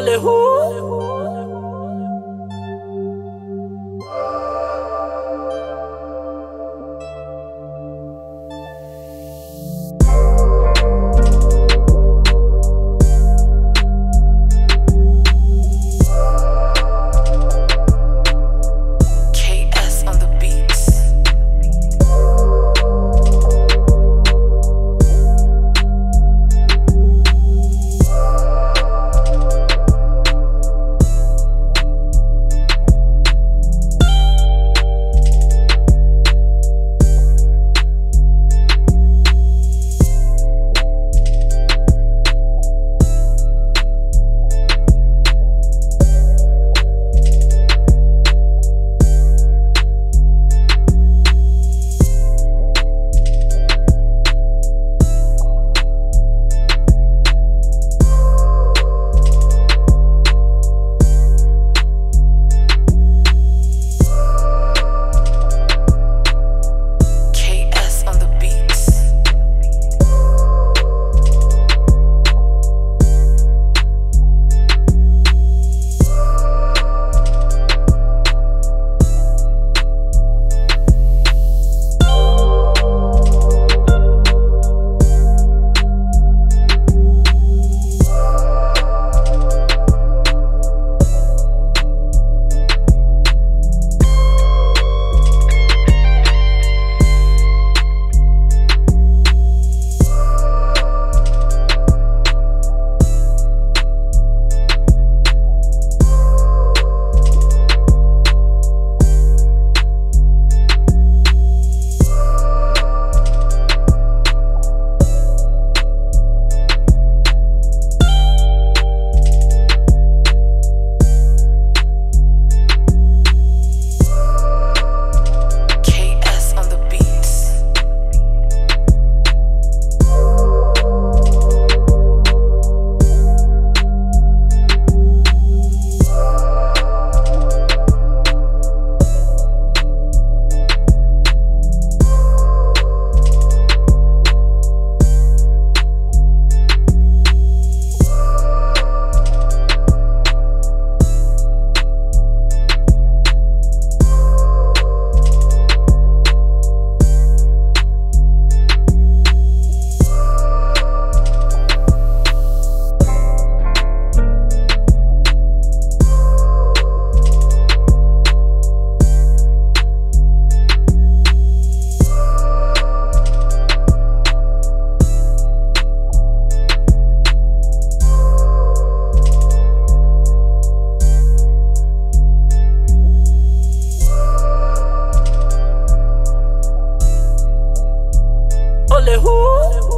Who? Who?